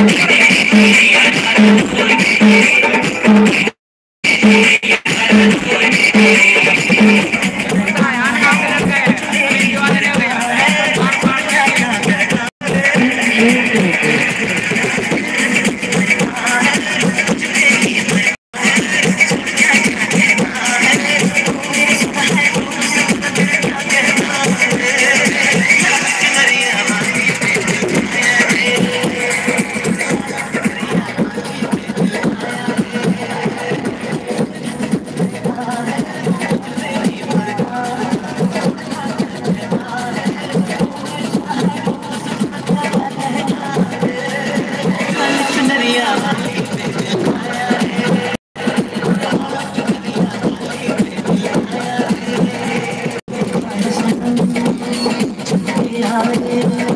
okay Hare Hare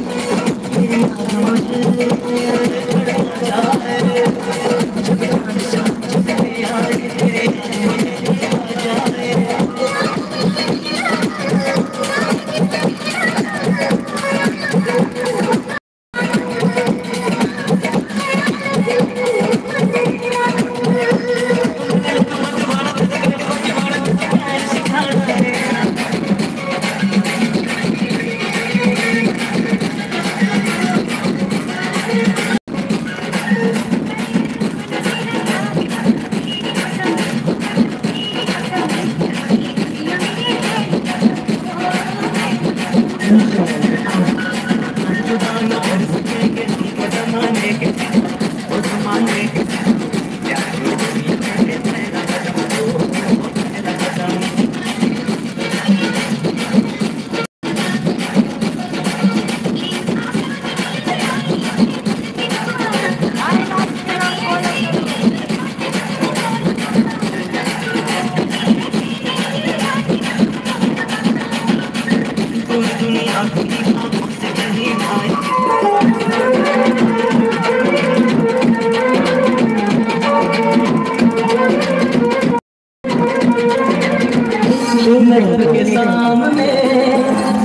नज़र के सामने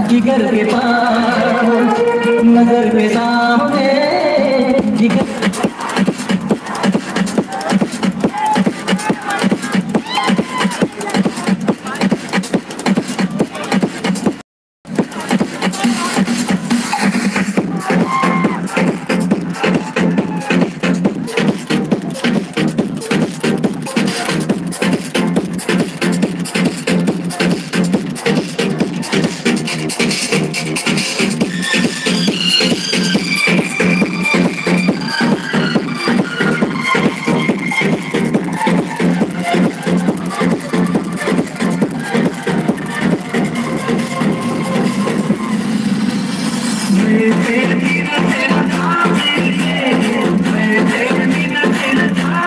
जिगर के पास नज़र के सामने।